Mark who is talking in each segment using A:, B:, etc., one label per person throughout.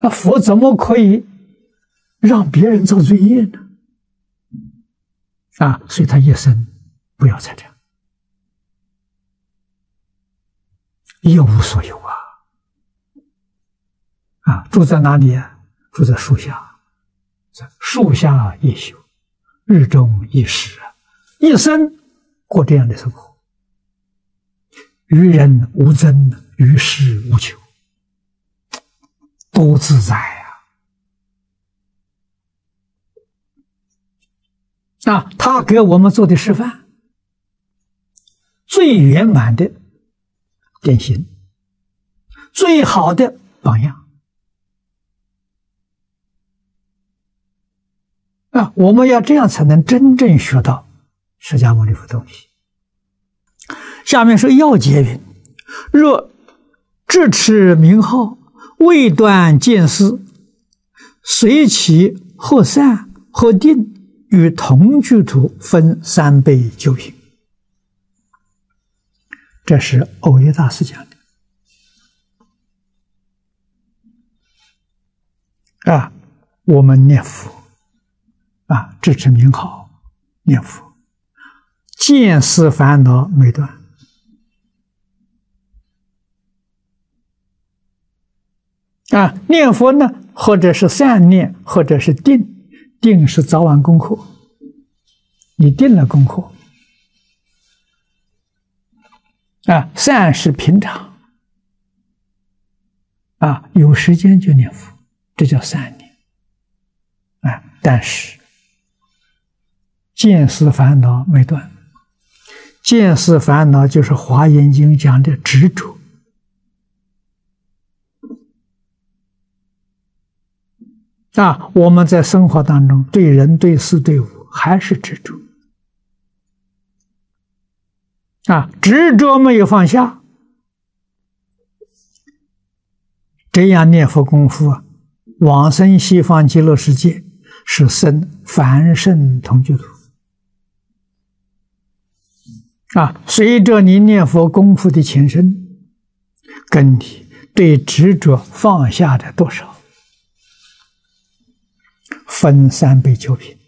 A: 那佛怎么可以让别人造罪业呢？啊，所以他一生不要财产，一无所有啊！啊，住在哪里啊？住在树下，在树下一宿，日中一时，一生过这样的生活，与人无争，与世无求，多自在呀！啊，他给我们做的示范，最圆满的典型，最好的榜样。啊，我们要这样才能真正学到释迦牟尼佛东西。下面说要解云：若智持名号，未断见思，随其或善或定。与同居土分三倍九品，这是欧耶大师讲的啊。我们念佛啊，支持名号，念佛，见思烦恼没断啊。念佛呢，或者是善念，或者是定。定是早晚功课，你定了功课啊，善是平常啊，有时间就念佛，这叫善念啊。但是见思烦恼没断，见思烦恼就是《华严经》讲的执着。啊，我们在生活当中对人、对事、对物还是执着啊，执着没有放下，这样念佛功夫啊，往生西方极乐世界是生凡圣同居土啊。随着你念佛功夫的前身，跟你对执着放下的多少。分三杯酒品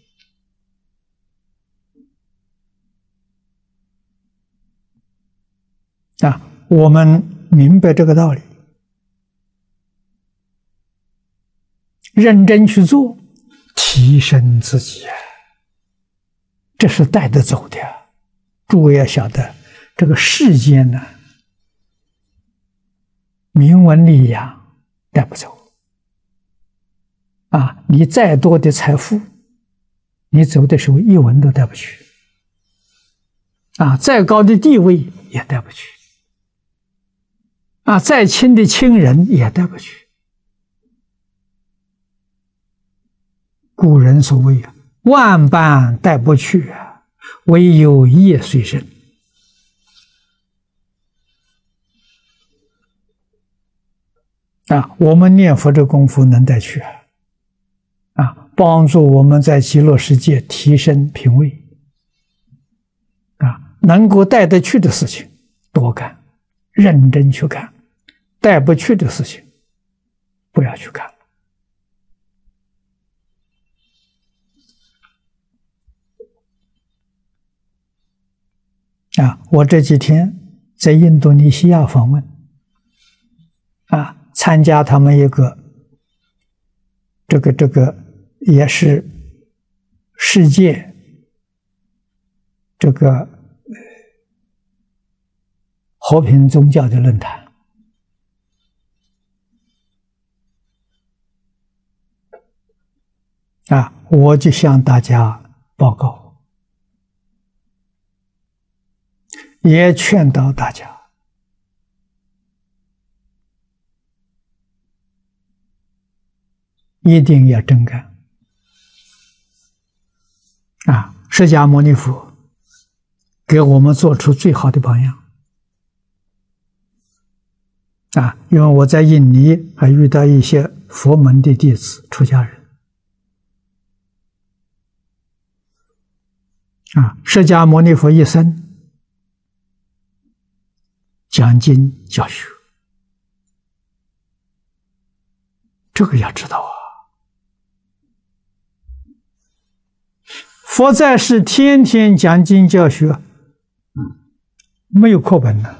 A: 啊！我们明白这个道理，认真去做，提升自己，这是带得走的。诸位要晓得，这个世间呢，名闻利养带不走。啊！你再多的财富，你走的时候一文都带不去。啊，再高的地位也带不去。啊，再亲的亲人也带不去。古人所谓啊，万般带不去啊，唯有业随身。啊，我们念佛这功夫能带去啊。帮助我们在极乐世界提升品位，啊，能够带得去的事情多干，认真去干；带不去的事情，不要去干。啊，我这几天在印度尼西亚访问，啊，参加他们一个这个这个。也是世界这个和平宗教的论坛啊，我就向大家报告，也劝导大家。一定要真干。啊！释迦牟尼佛给我们做出最好的榜样啊！因为我在印尼还遇到一些佛门的弟子、出家人啊。释迦牟尼佛一生讲经教学这个要知道啊。佛在世天天讲经教学，没有课本的，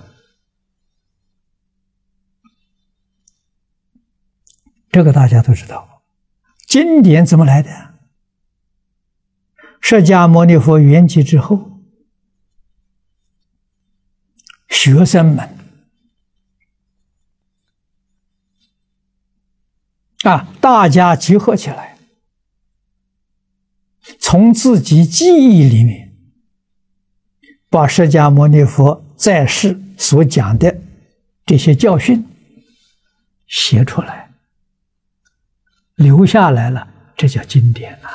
A: 这个大家都知道。经典怎么来的？释迦牟尼佛圆寂之后，学生们啊，大家集合起来。从自己记忆里面，把释迦牟尼佛在世所讲的这些教训写出来，留下来了，这叫经典呐！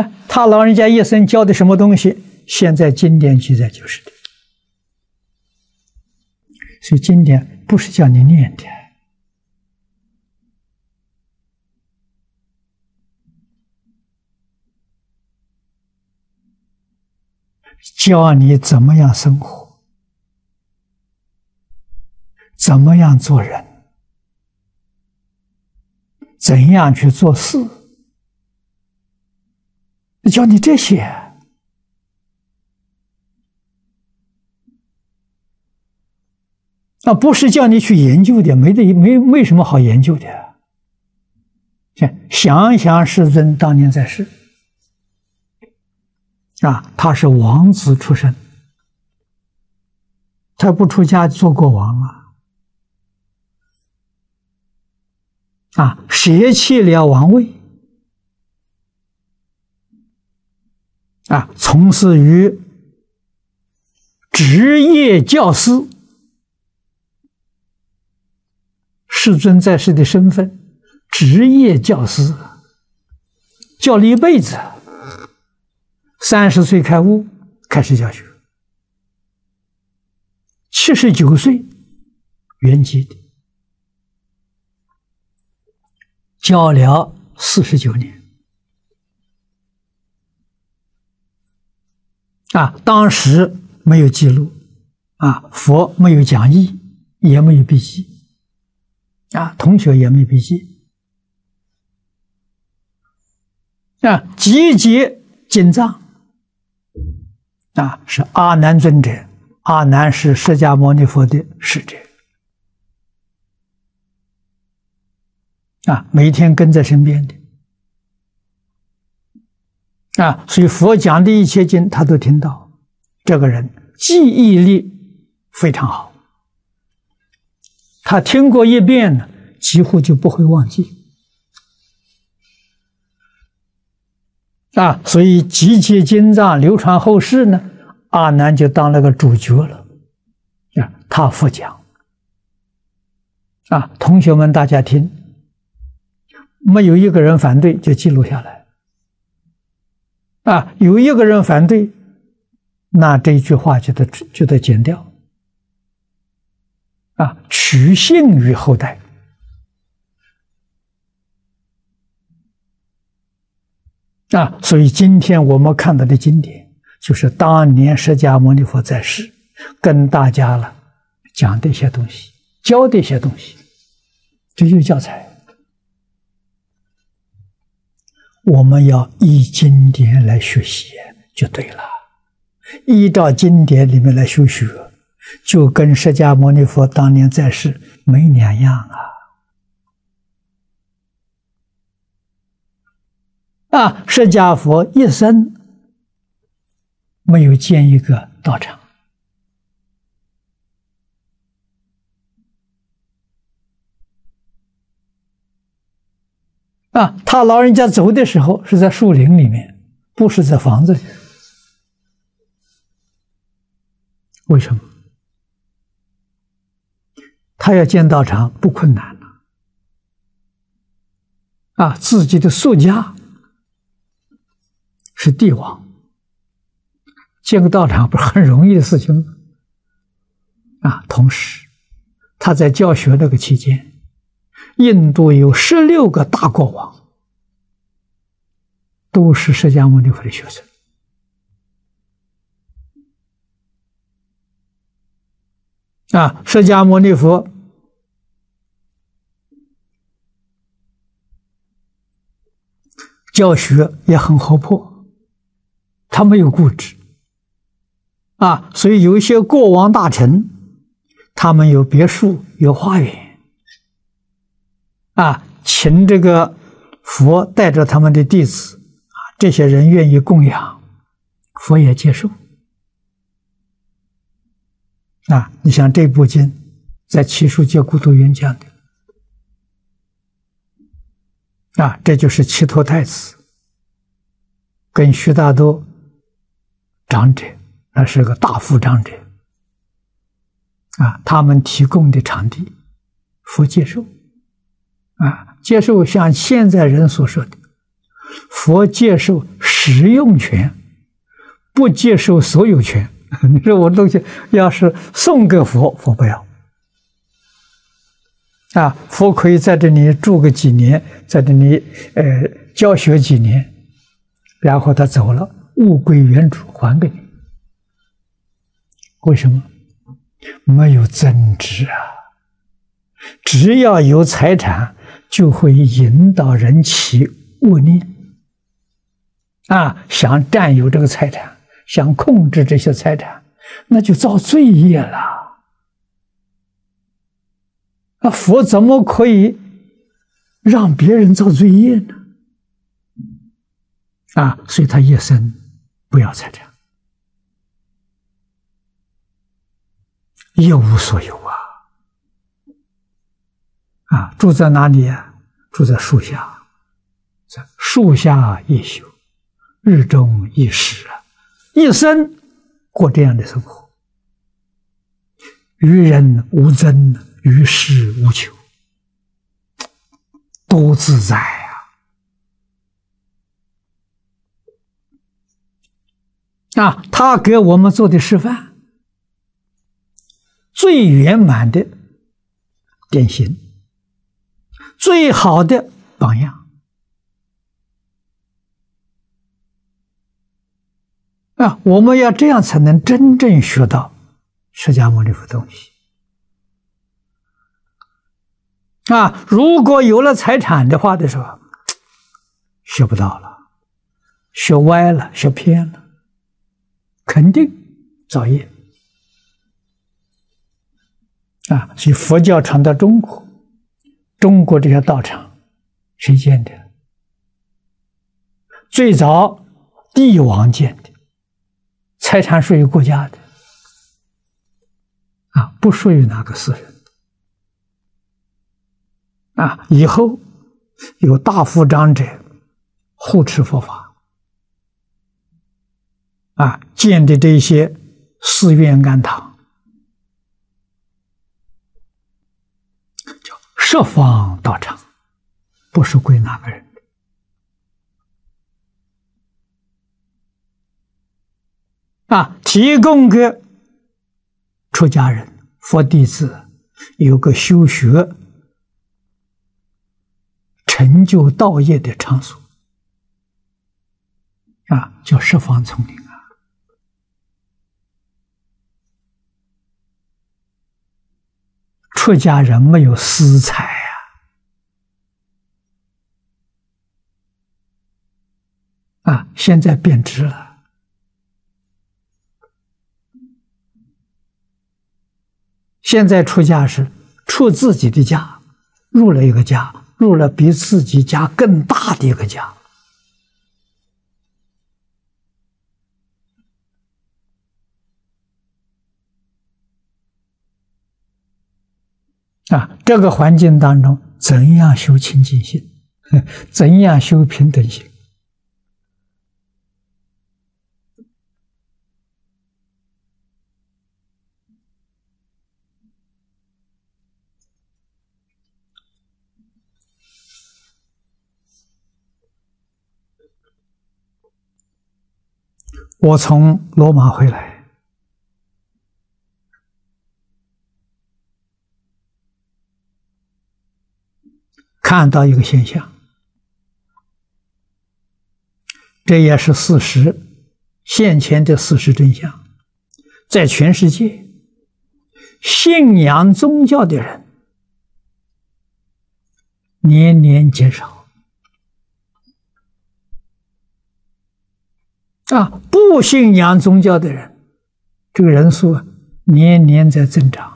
A: 啊，他老人家一生教的什么东西，现在经典记载就是的。所以经典不是叫你念的。教你怎么样生活，怎么样做人，怎样去做事，教你这些那，不是叫你去研究的，没得没没什么好研究的。想想世尊当年在世。啊，他是王子出身，他不出家做国王啊，啊，舍弃了王位，啊，从事于职业教师，世尊在世的身份，职业教师，教了一辈子。三十岁开悟，开始教学。七十九岁圆寂的，教了四十九年。啊，当时没有记录，啊，佛没有讲义，也没有笔记，啊，同学也没笔记，啊，集结经藏。啊，是阿难尊者，阿难是释迦牟尼佛的使者，啊，每天跟在身边的，啊，所以佛讲的一切经，他都听到。这个人记忆力非常好，他听过一遍呢，几乎就不会忘记。啊，所以集结经藏流传后世呢，阿难就当了个主角了，啊，他复讲，啊，同学们大家听，没有一个人反对，就记录下来，啊，有一个人反对，那这句话就得就得剪掉，啊，取信于后代。啊，所以今天我们看到的经典，就是当年释迦牟尼佛在世，跟大家了讲的一些东西，教的一些东西，这就是教材。我们要依经典来学习就对了，依照经典里面来修学，就跟释迦牟尼佛当年在世没两样啊。啊，释迦佛一生没有建一个道场啊，他老人家走的时候是在树林里面，不是在房子。为什么？他要建道场不困难了啊，自己的宿家。是帝王，建个道场不是很容易的事情吗？啊，同时他在教学那个期间，印度有十六个大国王，都是释迦牟尼佛的学生。啊，释迦牟尼佛教学也很活泼。他没有固执啊，所以有一些国王大臣，他们有别墅，有花园啊，请这个佛带着他们的弟子啊，这些人愿意供养，佛也接受啊。你像这部经在《七书戒孤独云》讲的。啊，这就是七托太子跟徐大都长者，那是个大富长者啊。他们提供的场地，佛接受啊，接受像现在人所说的，佛接受使用权，不接受所有权。你说我东西要是送给佛，佛不要。啊，佛可以在这里住个几年，在这里呃教学几年，然后他走了，物归原主，还给你。为什么？没有增值啊！只要有财产，就会引导人起恶念啊，想占有这个财产，想控制这些财产，那就造罪业了。那佛怎么可以让别人造罪业呢？啊，所以他一生不要财产，一无所有啊！啊，住在哪里啊？住在树下，在树下一宿，日中一时啊，一生过这样的生活，与人无争。于事无求，多自在啊！他给我们做的示范，最圆满的典型，最好的榜样啊！我们要这样才能真正学到释迦牟尼佛东西。啊，如果有了财产的话的时候，学不到了，学歪了，学偏了，肯定造业。啊，所以佛教传到中国，中国这些道场谁建的？最早帝王建的，财产属于国家的，啊，不属于哪个私人。啊！以后有大富长者护持佛法，啊，建的这些寺院庵堂，叫十方道场，不是归哪个人啊，提供给出家人、佛弟子有个修学。成就道业的场所啊，叫十方丛林！出家人没有私财啊，啊，现在变质了。现在出家是出自己的家，入了一个家。入了比自己家更大的一个家啊！这个环境当中，怎样修清净心？怎样修平等心？我从罗马回来，看到一个现象，这也是事实，现前的事实真相，在全世界，信仰宗教的人年年减少。啊，不信仰宗教的人，这个人数年年在增长。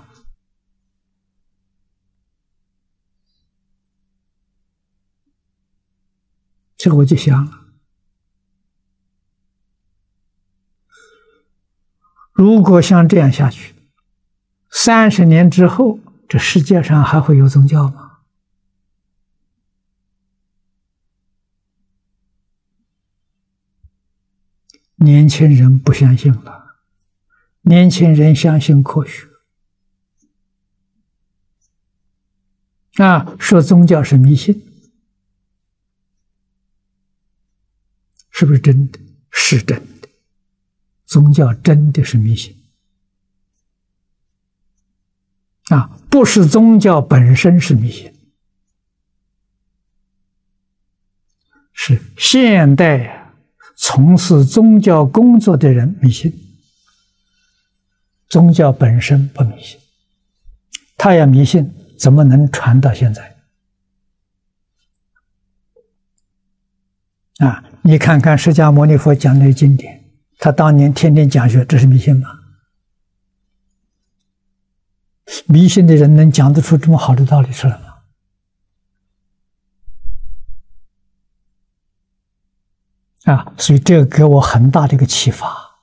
A: 这个我就想了，如果像这样下去，三十年之后，这世界上还会有宗教吗？年轻人不相信了，年轻人相信科学，啊，说宗教是迷信，是不是真的？是真的，宗教真的是迷信，啊，不是宗教本身是迷信，是现代。从事宗教工作的人迷信，宗教本身不迷信，他要迷信，怎么能传到现在？啊，你看看释迦牟尼佛讲的经典，他当年天天讲学，这是迷信吗？迷信的人能讲得出这么好的道理出来吗？啊，所以这个给我很大的一个启发。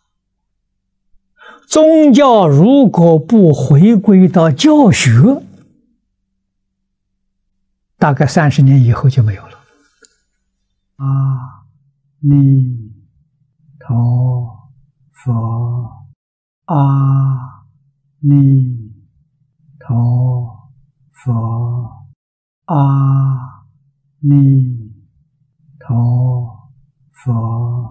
A: 宗教如果不回归到教学，大概三十年以后就没有了。啊弥陀佛，阿弥陀佛，阿弥陀。佛。